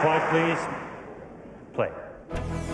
Clock, please. Play.